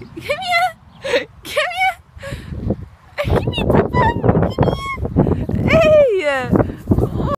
Come here.